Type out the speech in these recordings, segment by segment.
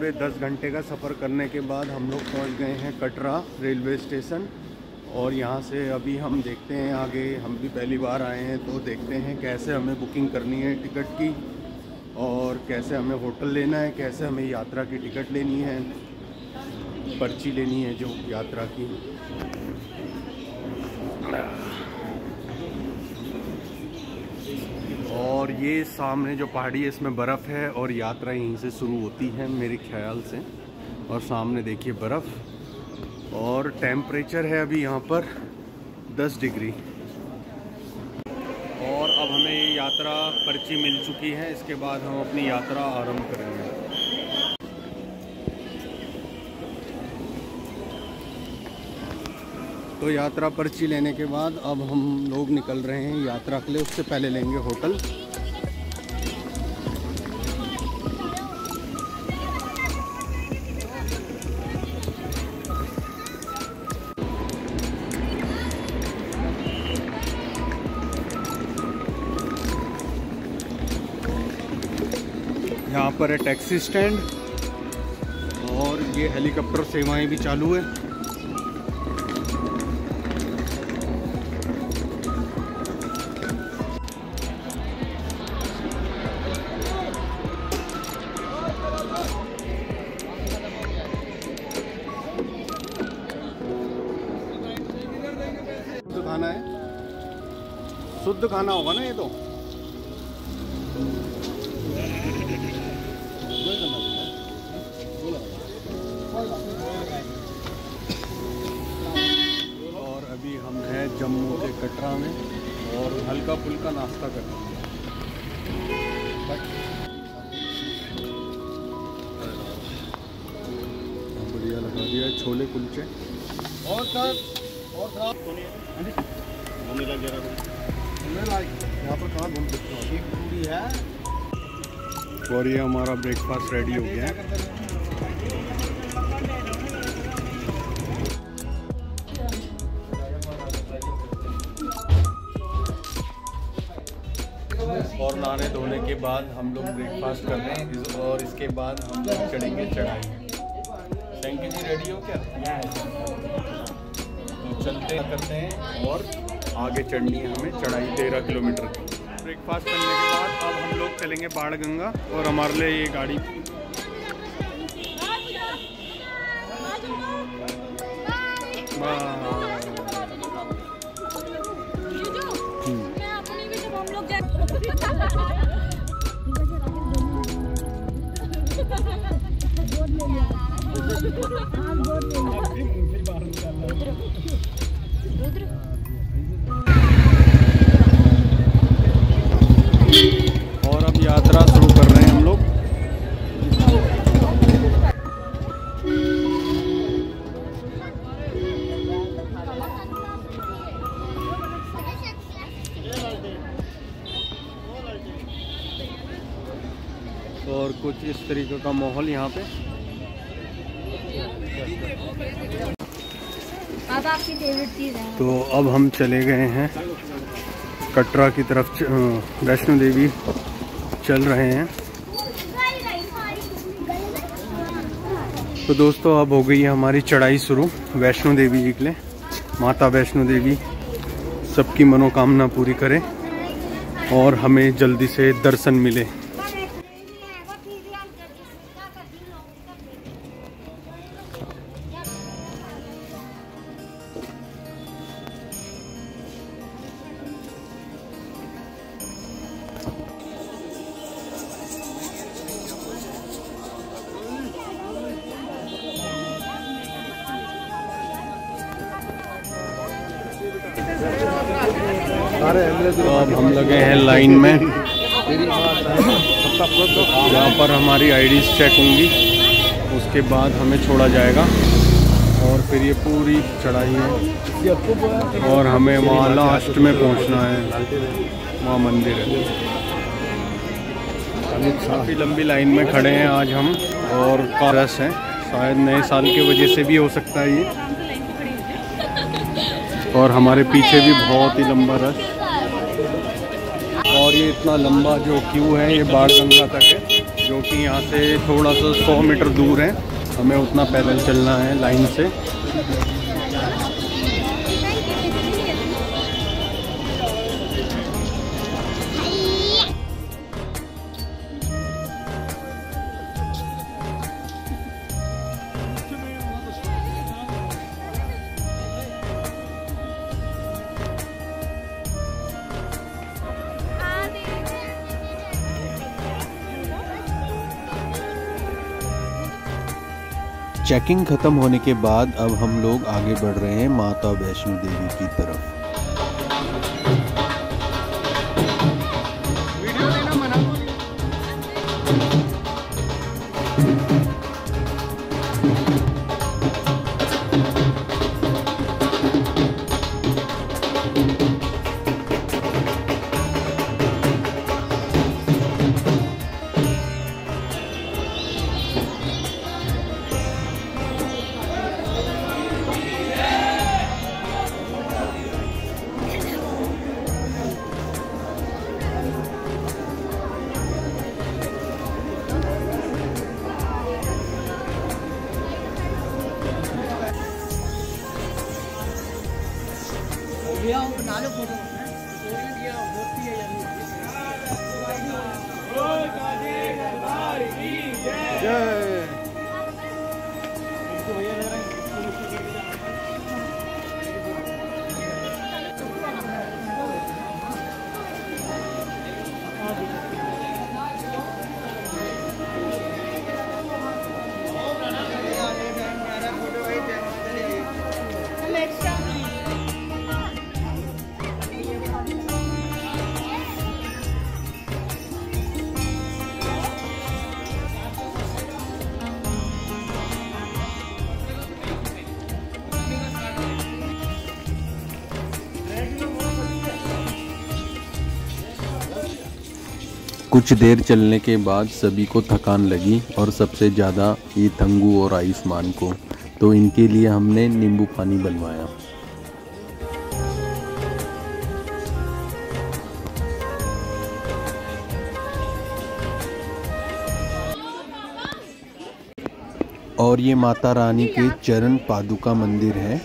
पूरे 10 घंटे का सफ़र करने के बाद हम लोग पहुँच गए हैं कटरा रेलवे स्टेशन। और यहाँ से अभी हम देखते हैं आगे, हम भी पहली बार आए हैं तो देखते हैं कैसे हमें बुकिंग करनी है टिकट की, और कैसे हमें होटल लेना है, कैसे हमें यात्रा की टिकट लेनी है, पर्ची लेनी है जो यात्रा की और ये सामने जो पहाड़ी है, इसमें बर्फ़ है और यात्रा यहीं से शुरू होती है मेरे ख्याल से। और सामने देखिए बर्फ़ और टेम्परेचर है अभी यहाँ पर 10 डिग्री। और अब हमें ये यात्रा पर्ची मिल चुकी है, इसके बाद हम अपनी यात्रा आरंभ करेंगे। तो यात्रा पर्ची लेने के बाद अब हम लोग निकल रहे हैं यात्रा के लिए, उससे पहले लेंगे होटल। यहाँ पर है टैक्सी स्टैंड और ये हेलीकॉप्टर सेवाएँ भी चालू है। है। शुद्ध खाना होगा ना ये तो? में और हल्का फुल्का नाश्ता कर रहे हैं बढ़िया लगा दिया है छोले कुलचे। और सर और सर यहाँ पर कहाँ घूम सकते हो? एक पूरी है। और ये हमारा ब्रेकफास्ट रेडी हो गया है? और नहाने धोने के बाद हम लोग ब्रेकफास्ट कर रहे हैं और इसके बाद हम लोग चढ़ेंगे चढ़ाई थैंक यू जी रेडी हो क्या तो चलते करते हैं और आगे चढ़नी है हमें चढ़ाई तेरह किलोमीटर की ब्रेकफास्ट करने के बाद अब हम लोग चलेंगे बाढ़ गंगा और हमारे लिए ये गाड़ी और और कुछ इस तरीके का माहौल यहाँ पे। तो अब हम चले गए हैं। कटरा की तरफ़ वैष्णो देवी चल रहे हैं। तो दोस्तों अब हो गई है हमारी चढ़ाई शुरू वैष्णो देवी जी के लिए। माता वैष्णो देवी सबकी मनोकामना पूरी करे और हमें जल्दी से दर्शन मिले। तो अब हम लगे हैं लाइन में। यहाँ पर हमारी आईडीज चेक होंगी। उसके बाद हमें छोड़ा जाएगा। और फिर ये पूरी चढ़ाई है। और हमें वहाँ लास्ट में पहुँचना है। वहाँ मंदिर है। काफ़ी लंबी लाइन में खड़े हैं आज हम। और का रस है। शायद नए साल की वजह से भी हो सकता है ये। और हमारे पीछे भी बहुत ही लंबा रस। और ये इतना लंबा जो क्यू है, ये बाढ़ गंगा तक है, जो कि यहाँ से थोड़ा सा सौ मीटर दूर है। हमें उतना पैदल चलना है लाइन से। चेकिंग ख़त्म होने के बाद अब हम लोग आगे बढ़ रहे हैं माता वैष्णो देवी की तरफ़। कुछ देर चलने के बाद सभी को थकान लगी और सबसे ज़्यादा ये थंगू और आयुष्मान को। तो इनके लिए हमने नींबू पानी बनवाया। और ये माता रानी के चरण पादुका मंदिर है।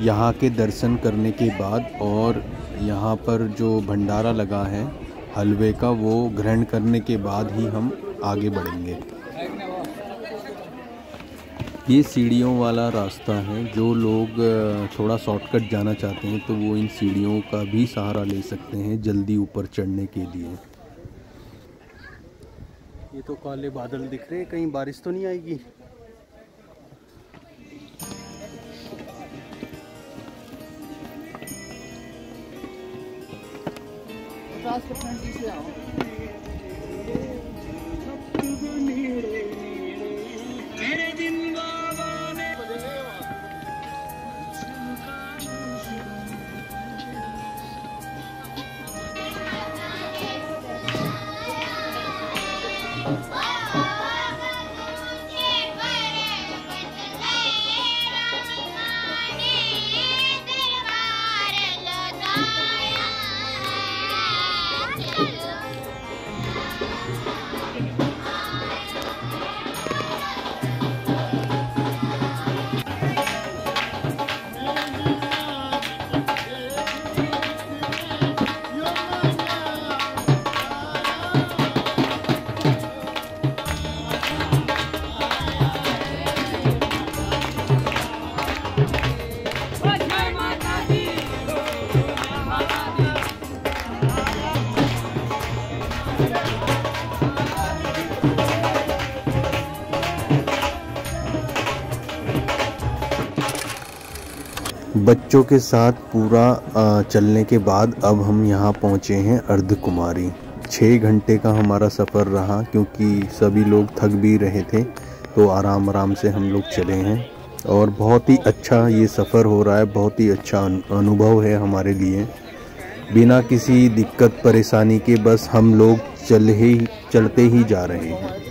यहाँ के दर्शन करने के बाद और यहाँ पर जो भंडारा लगा है हलवे का वो ग्रहण करने के बाद ही हम आगे बढ़ेंगे। ये सीढ़ियों वाला रास्ता है, जो लोग थोड़ा शॉर्टकट जाना चाहते हैं तो वो इन सीढ़ियों का भी सहारा ले सकते हैं जल्दी ऊपर चढ़ने के लिए। ये तो काले बादल दिख रहे हैं, कहीं बारिश तो नहीं आएगी? Vasco Francisco. बच्चों के साथ पूरा चलने के बाद अब हम यहाँ पहुँचे हैं अर्ध कुमारी छः घंटे का हमारा सफ़र रहा क्योंकि सभी लोग थक भी रहे थे तो आराम आराम से हम लोग चले हैं। और बहुत ही अच्छा ये सफ़र हो रहा है, बहुत ही अच्छा अनुभव है हमारे लिए। बिना किसी दिक्कत, परेशानी के बस हम लोग चल ही, चलते ही जा रहे हैं।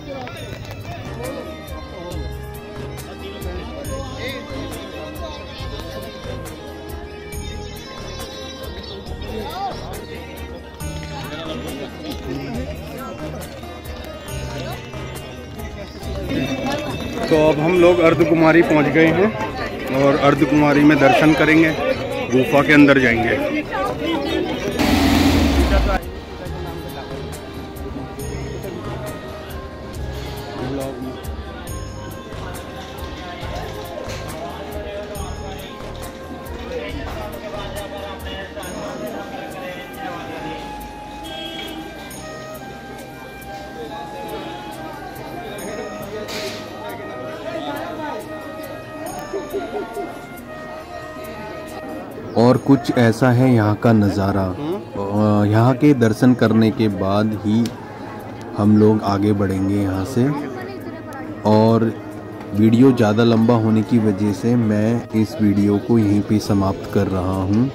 तो अब हम लोग अर्धकुमारी पहुँच गए हैं और अर्धकुमारी में दर्शन करेंगे, गुफा के अंदर जाएँगे। और कुछ ऐसा है यहाँ का नज़ारा। यहाँ के दर्शन करने के बाद ही हम लोग आगे बढ़ेंगे यहाँ से। और वीडियो ज़्यादा लंबा होने की वजह से मैं इस वीडियो को यहीं पे समाप्त कर रहा हूँ।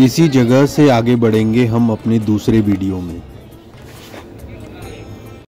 इसी जगह से आगे बढ़ेंगे हम अपने दूसरे वीडियो में।